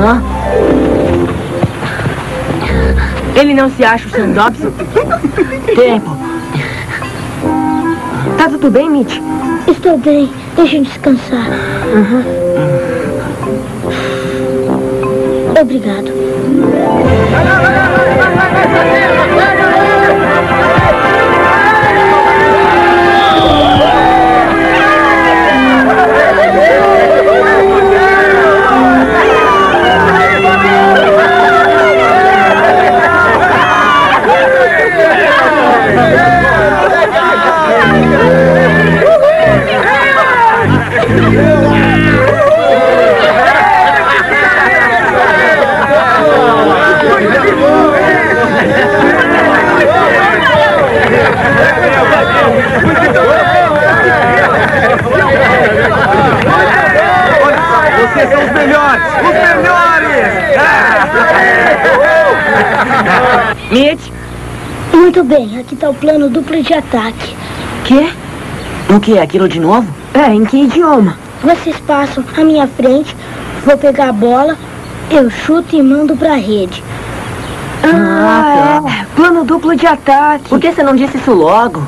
Aham. Ele não se acha o Sam Dobson? Tempo. Tá tudo bem, Mitch? Estou bem. Deixa eu descansar. Obrigado. Vocês são os melhores! Os melhores! Mitch? Muito bem. Aqui está o plano duplo de ataque. Quê? O que é aquilo de novo? É, em que idioma? Vocês passam à minha frente, vou pegar a bola, eu chuto e mando pra rede. Ah, é. Plano duplo de ataque. Por que você não disse isso logo?